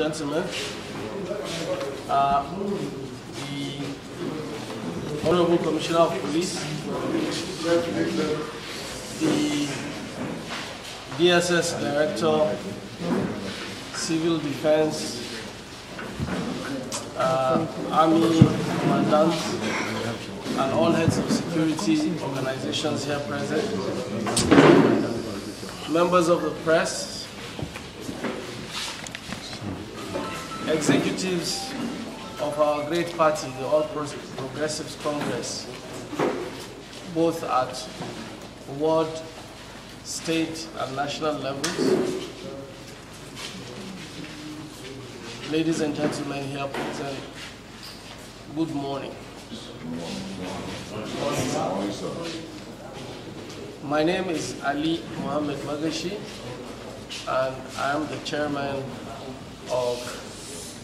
Gentlemen, uh, the Honorable Commissioner of Police, the DSS Director, Civil Defense, uh, Army Commandants, and all heads of security organizations here present, members of the press, executives of our great party, the All Progressives Congress, both at world, state, and national levels. Ladies and gentlemen here good morning. My name is Ali Muhammed Magaji, and I am the chairman of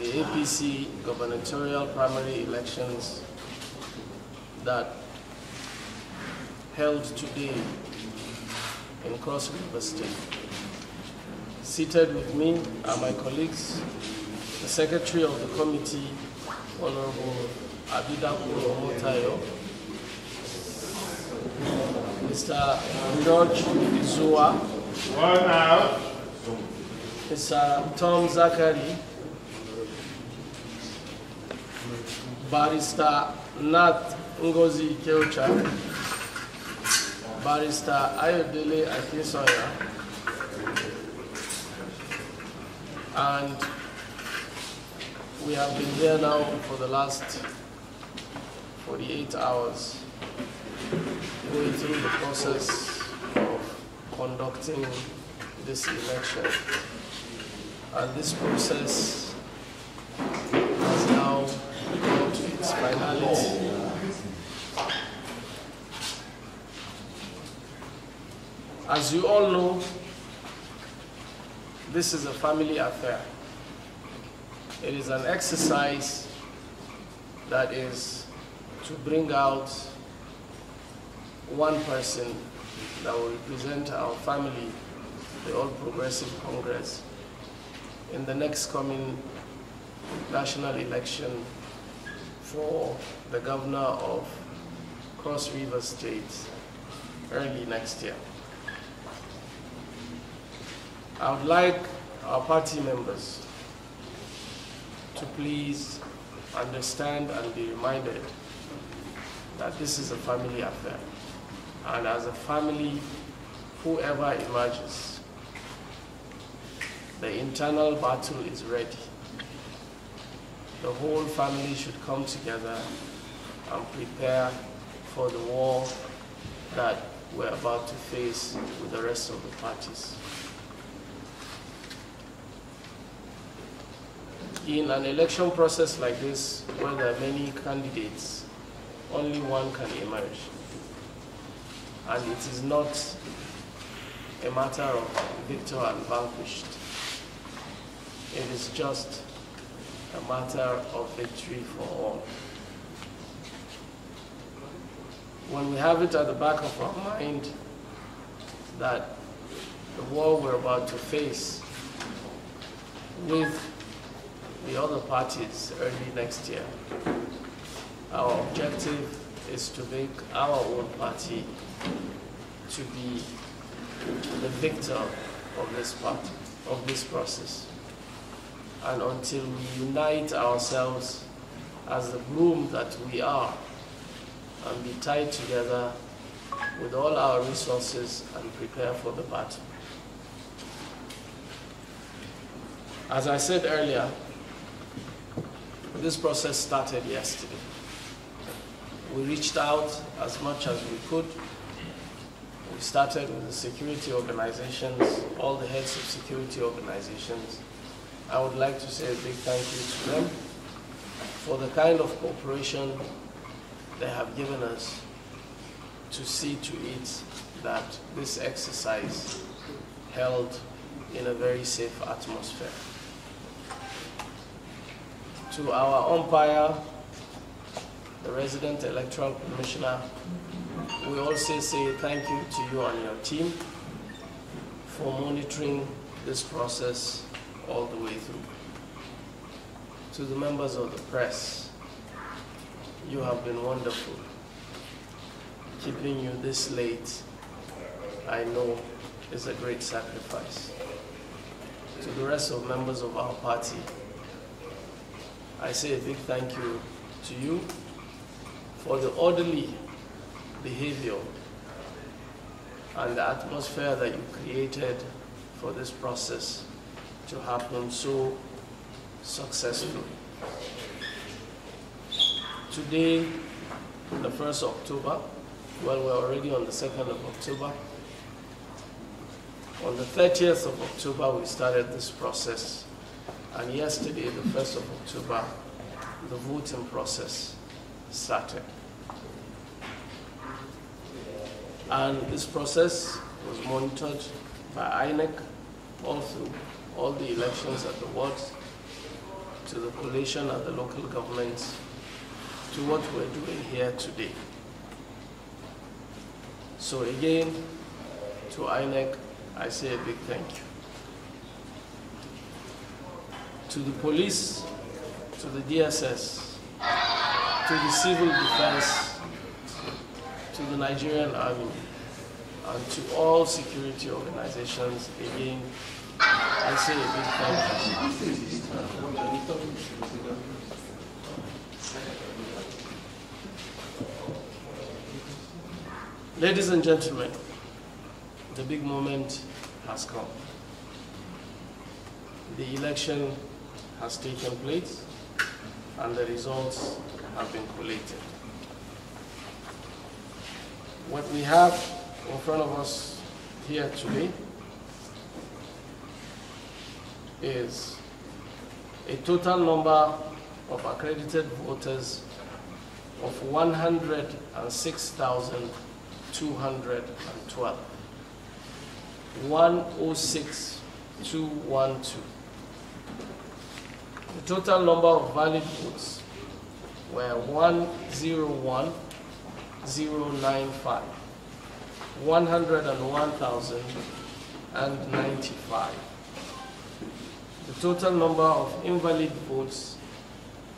the APC gubernatorial primary elections that held today in Cross River State. Seated with me are my colleagues, the Secretary of the Committee, Honorable Abidakuro Motayo, Mr. George Izua, Mr. Tom Zachary, Barrister Nat Ngozi Keucha, Barrister Ayodele Akinsanya, and we have been here now for the last 48 hours going through the process of conducting this election. And this process has now come to As you all know, this is a family affair. It is an exercise that is to bring out one person that will represent our family, the All Progressive Congress, in the next coming national election for the governor of Cross River State early next year. I would like our party members to please understand and be reminded that this is a family affair. And as a family, whoever emerges, the internal battle is ready. The whole family should come together and prepare for the war that we're about to face with the rest of the parties. In an election process like this, where there are many candidates, only one can emerge. And it is not a matter of victor and vanquished. It is just a matter of victory for all. When we have it at the back of our mind that the war we're about to face with the other parties early next year, our objective is to make our own party to be the victor of this part of this process. And until we unite ourselves as the broom that we are and be tied together with all our resources and prepare for the battle. As I said earlier, this process started yesterday. We reached out as much as we could. We started with the security organizations, all the heads of security organizations. I would like to say a big thank you to them for the kind of cooperation they have given us to see to it that this exercise held in a very safe atmosphere. To our umpire, the resident electoral commissioner, we also say thank you to you and your team for monitoring this process all the way through. to the members of the press, you have been wonderful. Keeping you this late, I know, is a great sacrifice. To the rest of members of our party, I say a big thank you to you for the orderly behavior and the atmosphere that you created for this process to happen so successfully. Today, the 1st of October, well, we're already on the 2nd of October. On the 30th of October, we started this process. And yesterday, the 1st of October, the voting process started. And this process was monitored by INEC all through all the elections at the wards, to the collation at the local governments, to what we're doing here today. So again, to INEC, I say a big thank you. To the police, to the DSS, to the civil defense, to the Nigerian army, and to all security organizations, again, I thank you. Ladies and gentlemen, the big moment has come. The election has taken place and the results have been collated. What we have in front of us here today is a total number of accredited voters of 106,212. 106212. The total number of valid votes were 101095. 101,095. Total number of invalid votes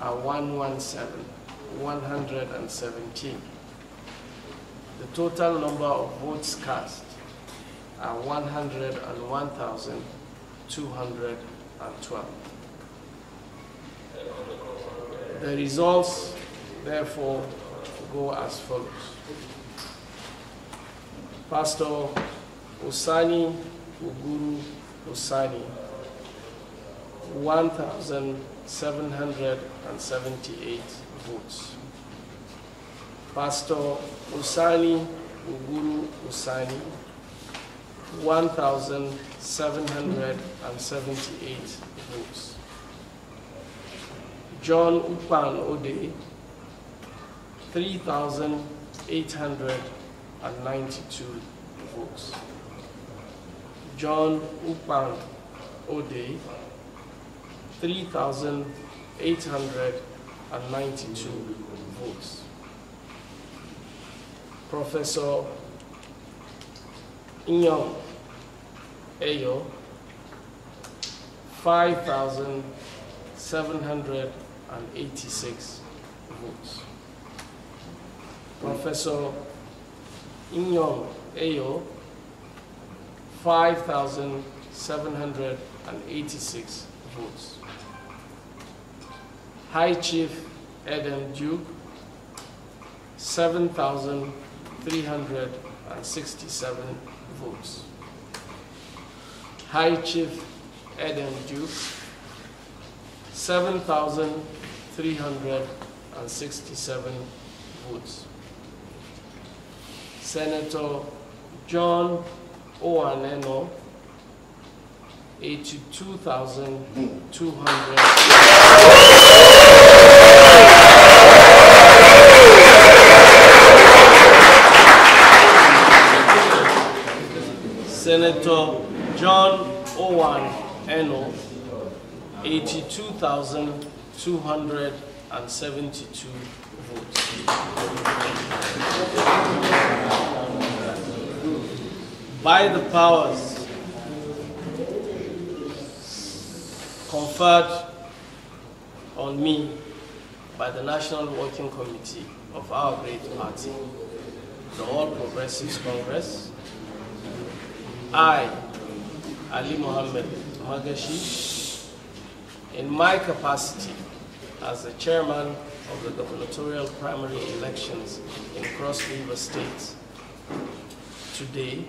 are 117, 117. The total number of votes cast are 101,212. The results, therefore, go as follows. Pastor Usani Uguru Usani 1,778 votes. Pastor Usani Uguru Usani, 1,778 votes. John Upan Ode, 3,892 votes. John Upan Ode, 3,892 votes. Professor Inyong Ayo, 5,786 votes. Professor Inyong Ayo, 5,786 votes. High Chief Adam Duke, 7,367 votes. High Chief Adam Duke, 7,367 votes. Senator John Owan Enoh, 82,200. Senator John Owan Enoh, 82,272 votes. By the powers conferred on me by the National Working Committee of our great party, the All Progressives Congress, I, Ali Muhammed Magaji, in my capacity as the chairman of the gubernatorial primary elections in Cross River State, today,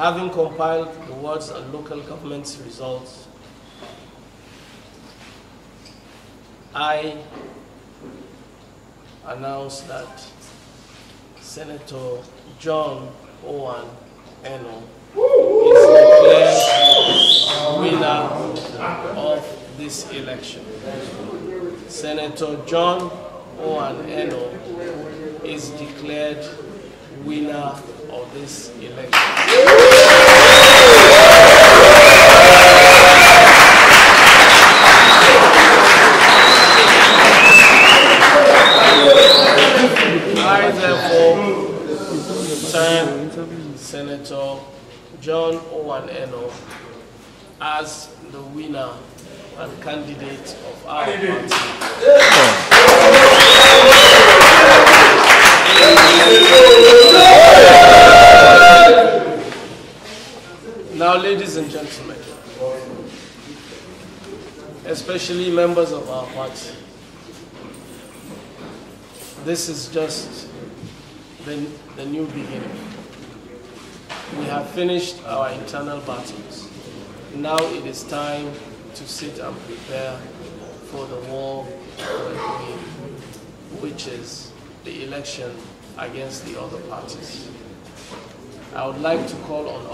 having compiled the wards and local governments results, I announce that Senator John Owan Enoh is declared winner of this election. Senator John Owan Enoh is declared winner of this election. I therefore turn Senator John Owan Enoh as the winner and candidate of our party. Now, ladies and gentlemen, especially members of our party, this is just the, the new beginning. We have finished our internal battles. Now it is time to sit and prepare for the war which is the election against the other parties. I would like to call on all